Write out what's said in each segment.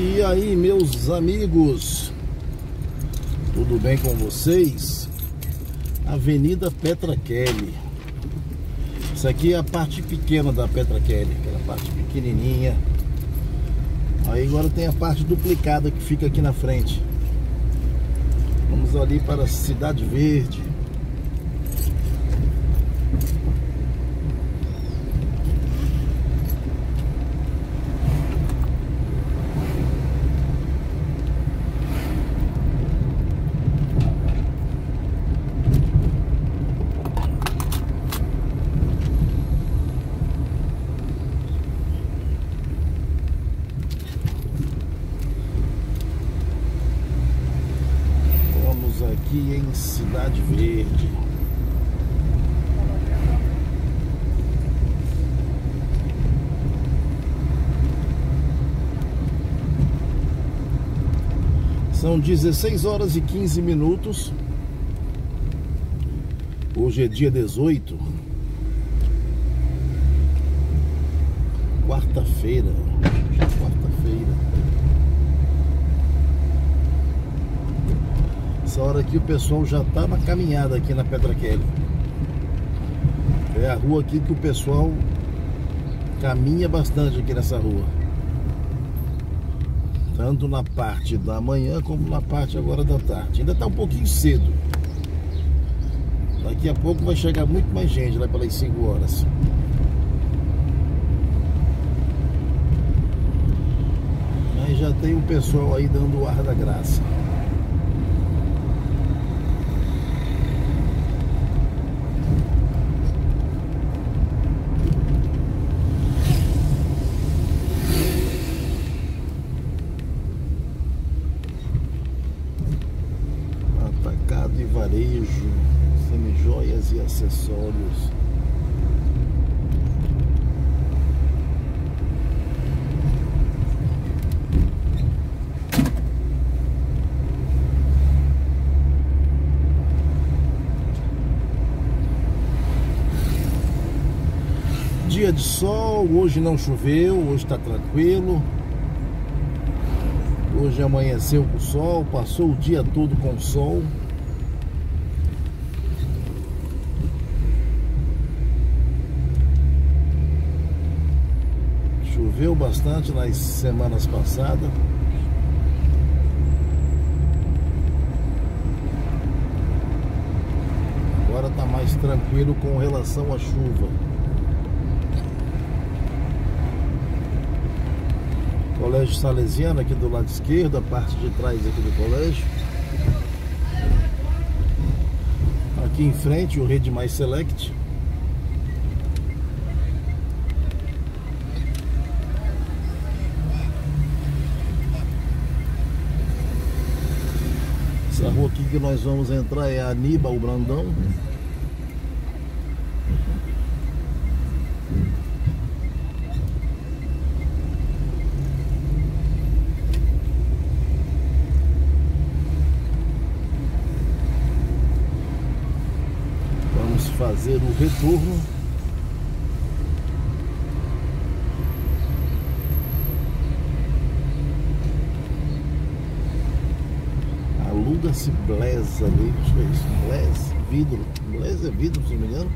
E aí, meus amigos, tudo bem com vocês? Avenida Petra Kelly. Isso aqui é a parte pequena da Petra Kelly, aquela parte pequenininha. Aí agora tem a parte duplicada que fica aqui na frente. Vamos ali para a Cidade Verde. Estamos aqui em Cidade Verde. São 16 horas e 15 minutos. Hoje é dia 18. Quarta-feira. Quarta-feira. Hora aqui o pessoal já tá na caminhada aqui na Petra Kelly. É a rua aqui que o pessoal caminha bastante aqui nessa rua. Tanto na parte da manhã como na parte agora da tarde. Ainda tá um pouquinho cedo. Daqui a pouco vai chegar muito mais gente lá pelas 5 horas. Mas já tem o pessoal aí dando o ar da graça. E varejo, semijoias e acessórios. Dia de sol, hoje não choveu, hoje está tranquilo. Hoje amanheceu com sol, passou o dia todo com sol. Choveu bastante nas semanas passadas. Agora está mais tranquilo com relação à chuva. Colégio Salesiano aqui do lado esquerdo, a parte de trás aqui do colégio. Aqui em frente o Rede Mais Select. Essa rua aqui que nós vamos entrar é Aníbal Brandão. Vamos fazer o retorno. Aluga-se Blaze ali, deixa eu ver isso. Blaze, vidro. Blaze é vidro, se não me engano.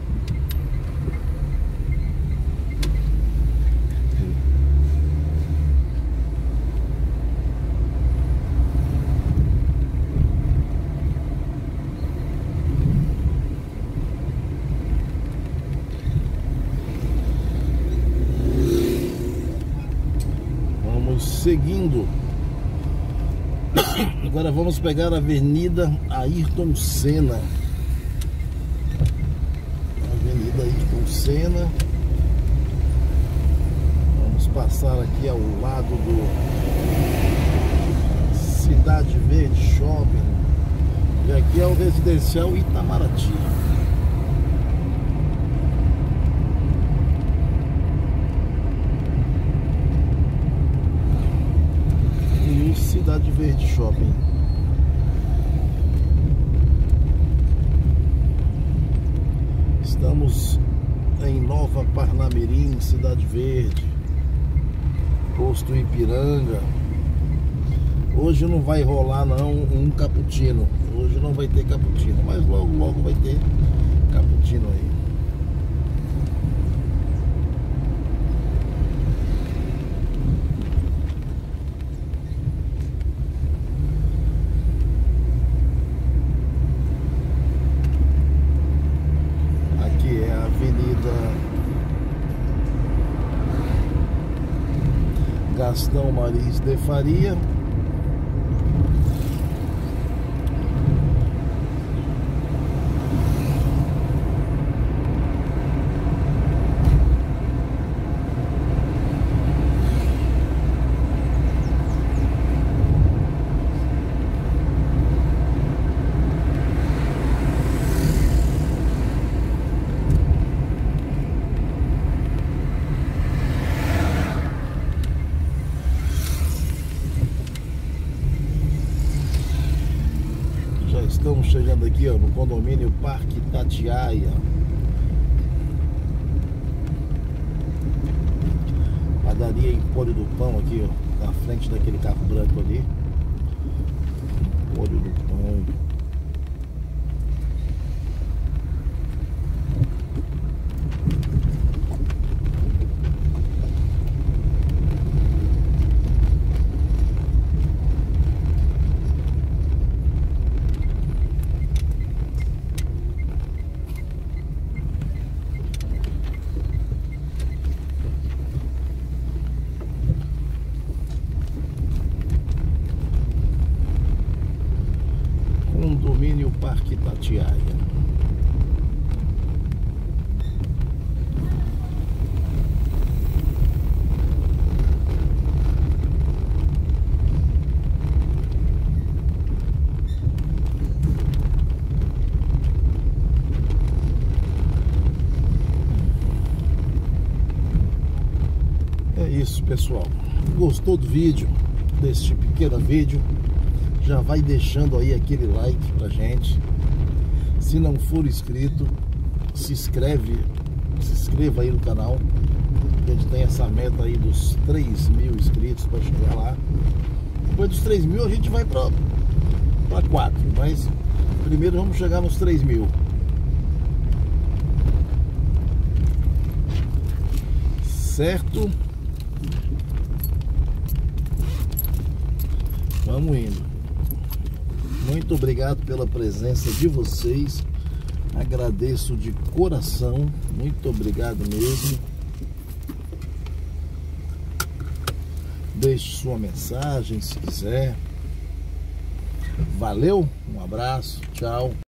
Vamos seguindo. Agora vamos pegar a Avenida Ayrton Senna. Avenida Ayrton Senna. Vamos passar aqui ao lado do Cidade Verde Shopping. E aqui é o residencial Itamaraty. E o Cidade Verde Shopping. Estamos em Nova Parnamirim, Cidade Verde, posto Ipiranga. Hoje não vai rolar não um cappuccino. Hoje não vai ter cappuccino, mas logo logo vai ter cappuccino aí. Aqui é a Avenida Gastão Maris de Faria. Já estamos chegando aqui ó, no condomínio Parque Tatiaia. Padaria Empório do Pão aqui, ó, na frente daquele carro branco ali. Do Pão. Condomínio Parque Tatiaia. É isso, pessoal. Gostou do vídeo? Deste pequeno vídeo? Já vai deixando aí aquele like pra gente. Se não for inscrito, se inscreve, se inscreva aí no canal. A gente tem essa meta aí dos 3 mil inscritos para chegar lá. Depois dos 3 mil a gente vai para 4, mas primeiro vamos chegar nos 3 mil. Certo? Vamos indo. Muito obrigado pela presença de vocês. Agradeço de coração. Muito obrigado mesmo. Deixe sua mensagem se quiser. Valeu, um abraço, tchau.